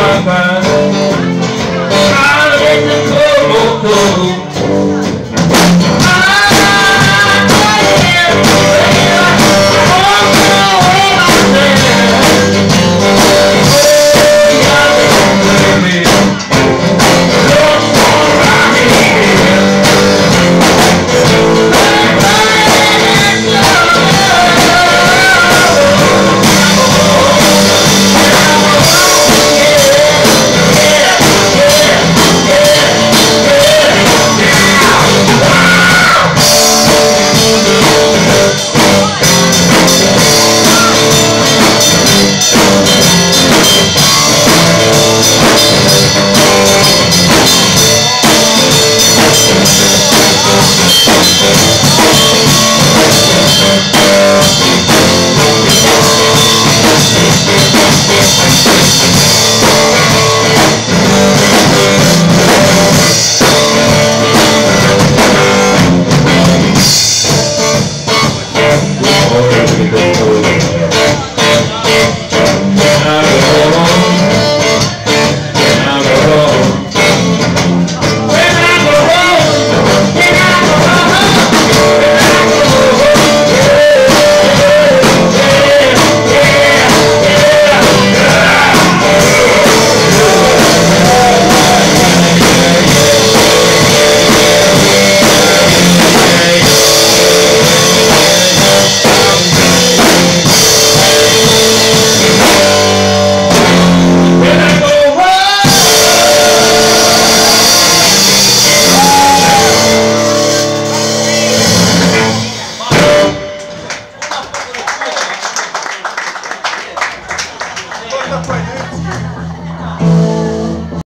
Bamba.